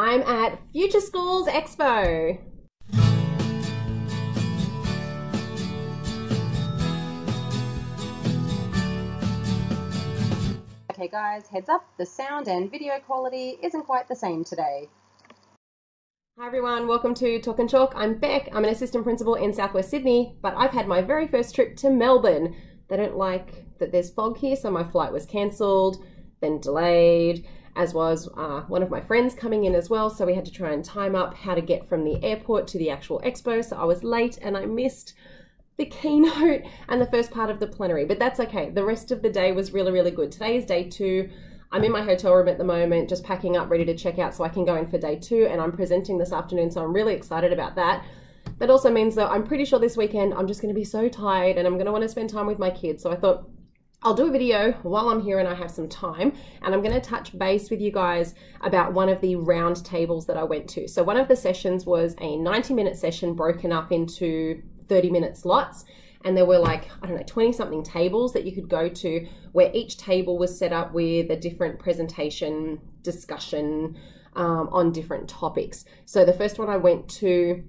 I'm at Future Schools Expo. Okay guys, heads up, the sound and video quality isn't quite the same today. Hi everyone, welcome to Talkin' Chalk. I'm Bec. I'm an assistant principal in Southwest Sydney, but I've had my very first trip to Melbourne. They don't like that there's fog here, so my flight was cancelled, then delayed, as was uh, one of my friends coming in as well. So we had to try and time up how to get from the airport to the actual expo. So I was late and I missed the keynote and the first part of the plenary, but that's okay. The rest of the day was really, really good. Today is day two. I'm in my hotel room at the moment, just packing up, ready to check out so I can go in for day two, and I'm presenting this afternoon, so I'm really excited about that. That also means that I'm pretty sure this weekend I'm just going to be so tired and I'm going to want to spend time with my kids. So I thought I'll do a video while I'm here and I have some time, and I'm going to touch base with you guys about one of the round tables that I went to. So, one of the sessions was a 90 minute session broken up into 30 minute slots. And there were like, I don't know, 20 something tables that you could go to where each table was set up with a different presentation discussion um, on different topics. So, the first one I went to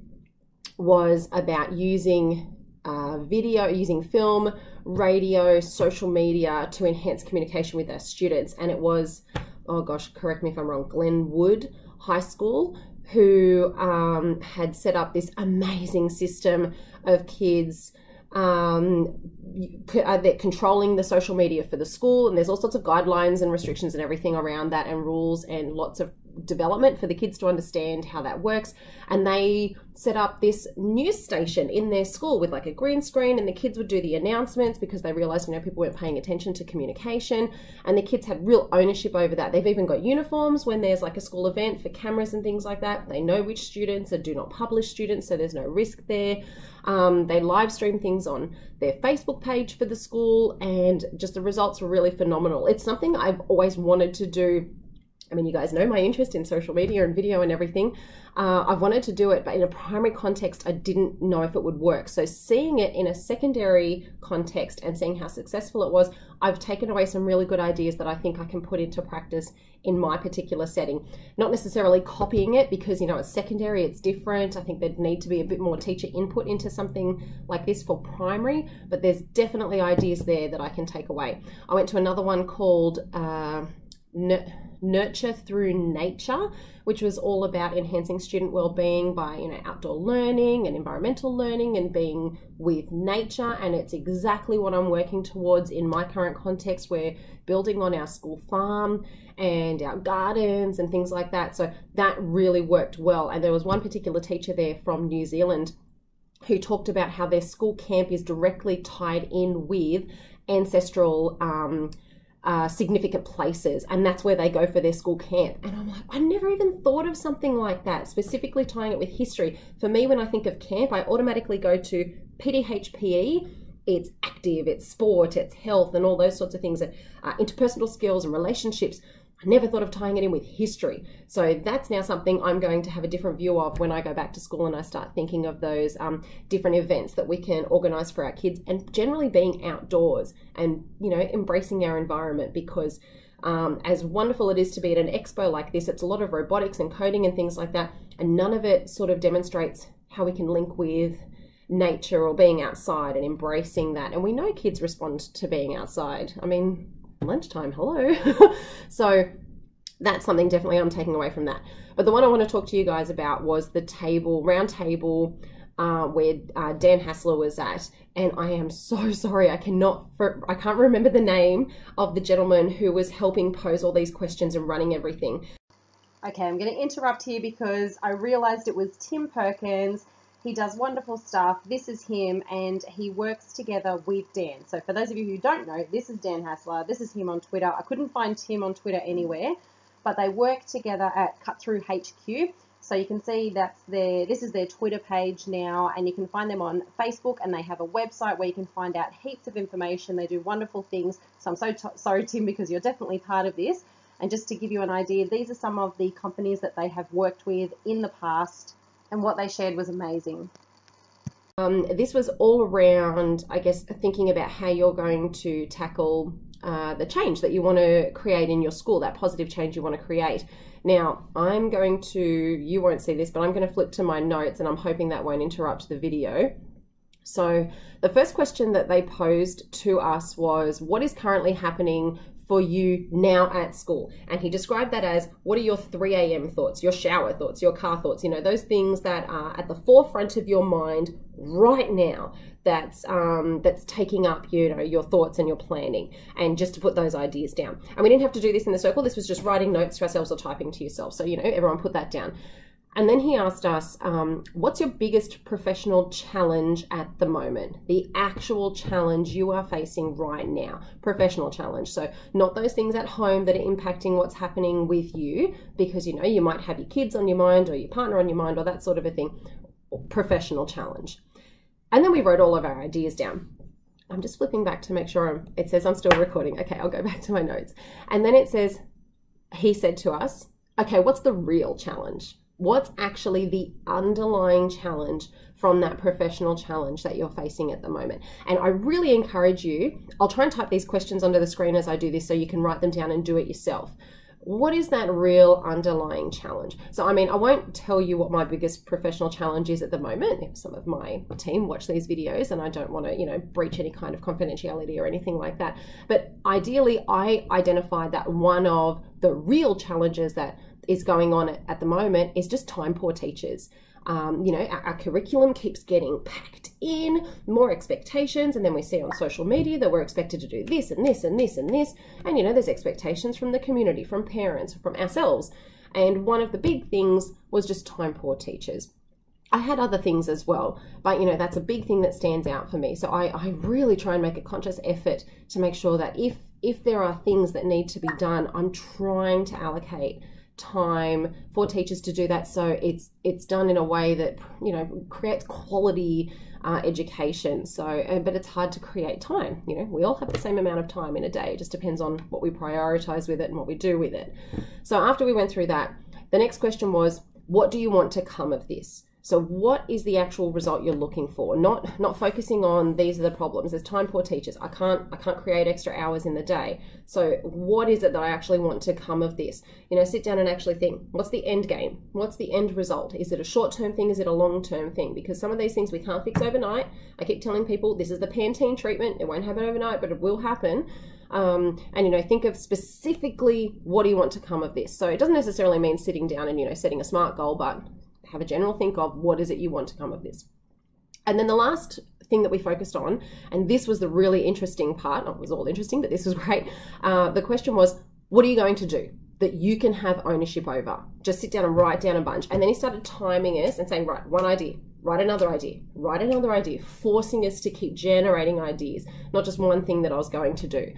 was about using uh, video, using film, radio, social media to enhance communication with our students. And it was, oh gosh, correct me if I'm wrong, Glenwood High School, who um, had set up this amazing system of kids um, uh, they're controlling the social media for the school, and there's all sorts of guidelines and restrictions and everything around that, and rules, and lots of development for the kids to understand how that works. And they set up this news station in their school with like a green screen, and the kids would do the announcements because they realized, you know, people weren't paying attention to communication. And the kids had real ownership over that. They've even got uniforms when there's like a school event for cameras and things like that. They know which students are do not publish students, so there's no risk there. Um, they live stream things on their Facebook page for the school, and just the results were really phenomenal. It's something I've always wanted to do I mean, you guys know my interest in social media and video and everything. Uh, I've wanted to do it, but in a primary context, I didn't know if it would work. So, seeing it in a secondary context and seeing how successful it was, I've taken away some really good ideas that I think I can put into practice in my particular setting. Not necessarily copying it because, you know, it's secondary, it's different. I think there'd need to be a bit more teacher input into something like this for primary, but there's definitely ideas there that I can take away. I went to another one called. Uh, nurture through nature which was all about enhancing student well-being by you know outdoor learning and environmental learning and being with nature. And it's exactly what i'm working towards in my current context. We're building on our school farm and our gardens and things like that. So that really worked well. And there was one particular teacher there from new zealand who talked about how their school camp is directly tied in with ancestral um, uh, significant places, and that's where they go for their school camp. And I'm like, I never even thought of something like that, specifically tying it with history. For me, when I think of camp, I automatically go to PDHPE. It's active, it's sport, it's health, and all those sorts of things, and uh, interpersonal skills and relationships. I never thought of tying it in with history. So that's now something I'm going to have a different view of when I go back to school and I start thinking of those um, different events that we can organize for our kids and generally being outdoors and, you know, embracing our environment because. Um, as wonderful it is to be at an expo like this, it's a lot of robotics and coding and things like that, and none of it sort of demonstrates how we can link with nature or being outside and embracing that. And we know kids respond to being outside. I mean, lunchtime, hello. so that's something definitely I'm taking away from that. But the one I want to talk to you guys about was the table, round table, uh, where uh, Dan Haesler was at, and I am so sorry I cannot, I can't remember the name of the gentleman who was helping pose all these questions and running everything. Okay, I'm going to interrupt here because I realised it was Tim Perkins he does wonderful stuff. This is him, and he works together with Dan. So, for those of you who don't know, this is Dan Haesler. This is him on Twitter. I couldn't find Tim on Twitter anywhere, but they work together at Cut Through HQ. So you can see that's their this is their Twitter page now, and you can find them on Facebook, and they have a website where you can find out heaps of information. They do wonderful things. So I'm so t- sorry, Tim, because you're definitely part of this. And just to give you an idea, these are some of the companies that they have worked with in the past and what they shared was amazing. Um, this was all around, I guess, thinking about how you're going to tackle uh, the change that you want to create in your school, that positive change you want to create. Now, I'm going to, you won't see this, but I'm going to flip to my notes and I'm hoping that won't interrupt the video. So, the first question that they posed to us was What is currently happening for you now at school? And he described that as what are your 3 a.m. thoughts, your shower thoughts, your car thoughts, you know, those things that are at the forefront of your mind right now that's um, that's taking up you know your thoughts and your planning. And just to put those ideas down. And we didn't have to do this in the circle. This was just writing notes to ourselves or typing to yourself. So you know everyone put that down and then he asked us, um, What's your biggest professional challenge at the moment? The actual challenge you are facing right now. Professional challenge. So, not those things at home that are impacting what's happening with you, because you know, you might have your kids on your mind or your partner on your mind or that sort of a thing. Professional challenge. And then we wrote all of our ideas down. I'm just flipping back to make sure I'm, it says I'm still recording. Okay, I'll go back to my notes. And then it says, He said to us, Okay, what's the real challenge? What's actually the underlying challenge from that professional challenge that you're facing at the moment. And I really encourage you, I'll try and type these questions onto the screen as I do this so you can write them down and do it yourself. What is that real underlying challenge? So, I mean, I won't tell you what my biggest professional challenge is at the moment. Some of my team watch these videos and I don't want to, you know, breach any kind of confidentiality or anything like that. But ideally, I identified that one of the real challenges that is going on at, the moment is just time poor teachers. Um, you know, our, our, curriculum keeps getting packed in, more expectations, and then we see on social media that we're expected to do this and this and this and this. And, you know, there's expectations from the community, from parents, from ourselves. And one of the big things was just time poor teachers. I had other things as well, but you know, that's a big thing that stands out for me. So I, I really try and make a conscious effort to make sure that if if there are things that need to be done, I'm trying to allocate time for teachers to do that. So it's it's done in a way that you know creates quality uh, education. So but it's hard to create time you know? We all have the same amount of time in a day. It just depends on what we prioritize with it and what we do with it. So after we went through that the next question was what do you want to come of this so what is the actual result you're looking for? Not not focusing on these are the problems. There's time poor teachers. I can't I can't create extra hours in the day. So what is it that I actually want to come of this? You know, sit down and actually think, what's the end game? What's the end result? Is it a short-term thing? Is it a long-term thing? Because some of these things we can't fix overnight. I keep telling people this is the Pantene treatment. It won't happen overnight, but it will happen. Um, and you know think of specifically what do you want to come of this so it doesn't necessarily mean sitting down and you know setting a smart goal but have a general think of what is it you want to come of this. And then the last thing that we focused on, and this was the really interesting part, it was all interesting, but this was great. Uh, the question was, what are you going to do that you can have ownership over? Just sit down and write down a bunch. And then he started timing us and saying, right, one idea, write another idea, write another idea, forcing us to keep generating ideas, not just one thing that I was going to do.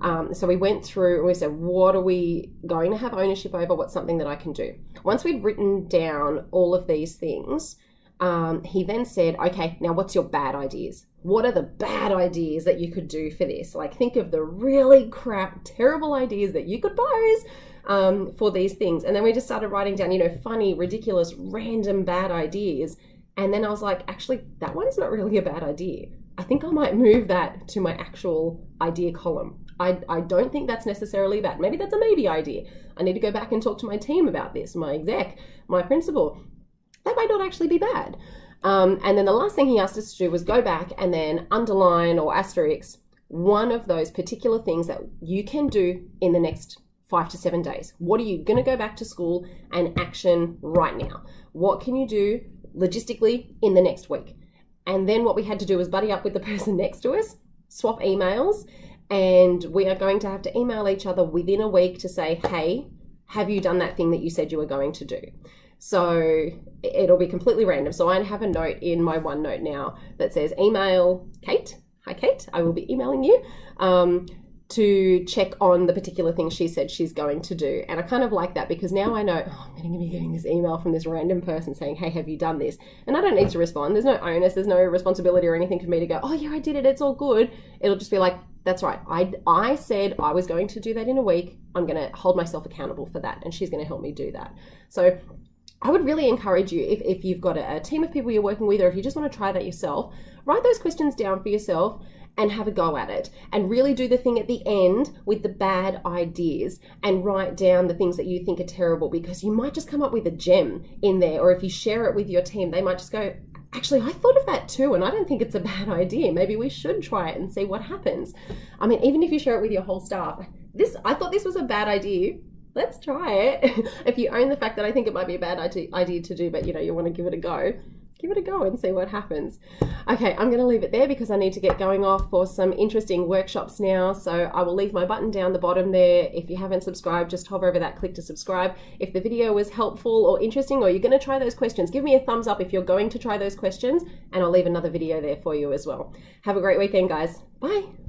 Um, so we went through and we said, what are we going to have ownership over? What's something that I can do? Once we'd written down all of these things, um, he then said, okay, now what's your bad ideas? What are the bad ideas that you could do for this? Like, think of the really crap, terrible ideas that you could pose um, for these things. And then we just started writing down, you know, funny, ridiculous, random bad ideas. And then I was like, actually, that one's not really a bad idea. I think I might move that to my actual idea column. I, I don't think that's necessarily bad. Maybe that's a maybe idea. I need to go back and talk to my team about this, my exec, my principal. That might not actually be bad. Um, and then the last thing he asked us to do was go back and then underline or asterisk one of those particular things that you can do in the next five to seven days. What are you going to go back to school and action right now? What can you do logistically in the next week? And then what we had to do was buddy up with the person next to us, swap emails, and we are going to have to email each other within a week to say, hey, have you done that thing that you said you were going to do? So it'll be completely random. So I have a note in my OneNote now that says email Kate. Hi, Kate. I will be emailing you. Um, to check on the particular thing she said she's going to do. And I kind of like that because now I know oh, I'm going to be getting this email from this random person saying, Hey, have you done this? And I don't need to respond. There's no onus, there's no responsibility or anything for me to go, Oh, yeah, I did it. It's all good. It'll just be like, That's right. I, I said I was going to do that in a week. I'm going to hold myself accountable for that. And she's going to help me do that. So I would really encourage you, if, if you've got a, a team of people you're working with, or if you just want to try that yourself, write those questions down for yourself and have a go at it and really do the thing at the end with the bad ideas and write down the things that you think are terrible because you might just come up with a gem in there or if you share it with your team they might just go actually I thought of that too and I don't think it's a bad idea. Maybe we should try it and see what happens. I mean even if you share it with your whole staff this I thought this was a bad idea. Let's try it. If you own the fact that I think it might be a bad idea to do but you know you want to give it a go give it a go and see what happens. Okay, I'm going to leave it there because I need to get going off for some interesting workshops now. So I will leave my button down the bottom there. If you haven't subscribed, just hover over that, click to subscribe. If the video was helpful or interesting or you're going to try those questions, give me a thumbs up if you're going to try those questions and I'll leave another video there for you as well. Have a great weekend, guys. Bye.